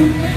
you.